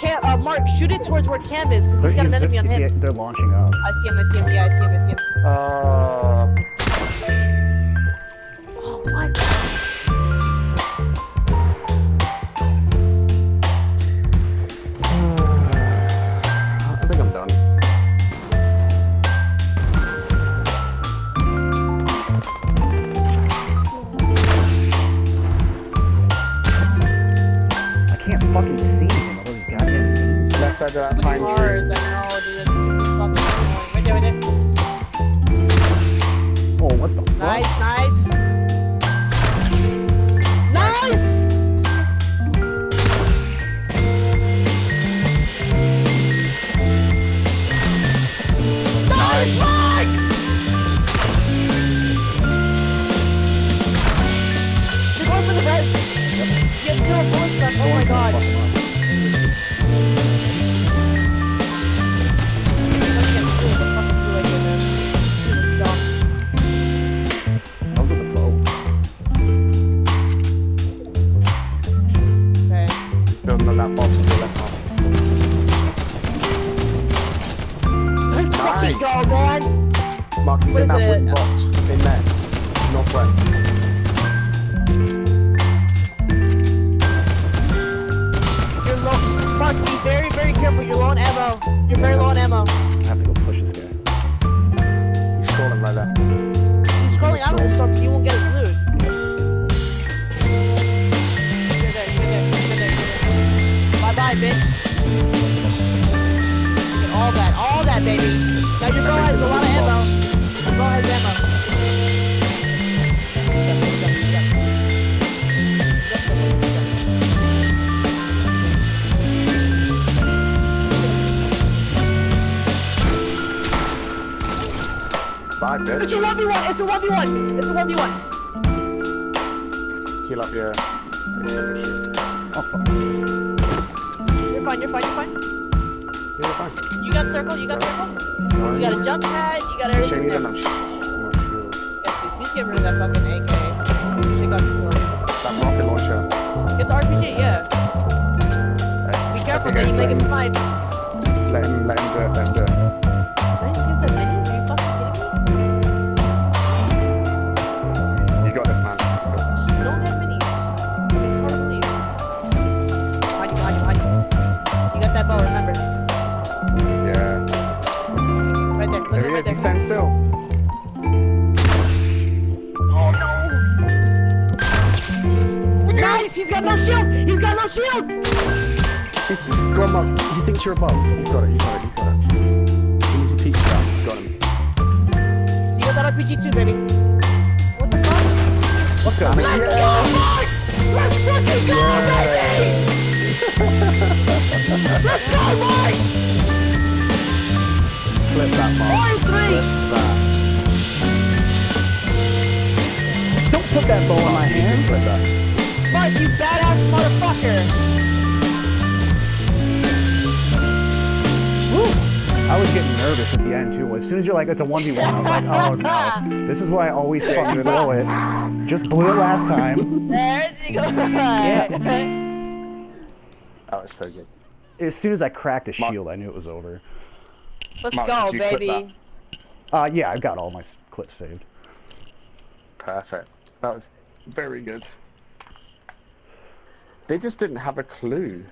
Cam, uh, Mark, shoot it towards where Cam is, because he's got an enemy on there, him. they're launching up. I see him, I see him, yeah, I see him, I see him. Uh, Oh, what? I think I'm done. I can't fucking see him. All those goddamn beams. Left side of that Look pine at I know, dude, that's super fucking annoying. Right there, there. Building on that box to the left half. Let's fucking go, man! Mark, he's in that is wooden it? box. In there. Northwest. Mark, be very, very careful. You're low on ammo. You're very low on ammo. I have to go push this guy. He's crawling right there. He's crawling out of the storm, so you won't get there. Bye bye, bitch. Get all that, all that, baby. Now your bow has a lot of ammo. Your bow has ammo. Bye, bitch. It's a 1v1! It's a 1v1! It's a 1v1! Heal up your... your Oh, fuck. You're fine, you're fine, you're fine. Yeah, you're fine. You got circle, you got circle. Sorry. You got a jump pad, you got Actually, everything. you there. don't have more shield. Yes, dude, please get rid of that fucking AK. Shit got. That rocket launcher. Get the RPG, yeah. Be careful that you make it slide. Let him, let him do it, let him do it. Nice, you There at he right is, there. he's standing still. Oh no! Nice! He's got no shield! He's got no shield! Go on, Mark. He thinks you're above. You got it, you got it, you got it. Easy peasy stuff. Got him. You got that RPG too, baby. What the fuck? Let's go, Let's go, Mark! Let's fucking go, baby! Let's go, Mark! Flip that, Mark. Point three! Don't put that bow in my hand. Flip that. Mark, you badass motherfucker! I was getting nervous at the end too. As soon as you're like, it's a 1v1, I was like, oh no. This is why I always fucking blow it. Just blew it last time. There she goes! Yeah. That was so good. As soon as I cracked a Mark- shield, I knew it was over. Let's Mark, go, did you baby. Uh, yeah, I've got all my clips saved. Perfect. That was very good. They just didn't have a clue.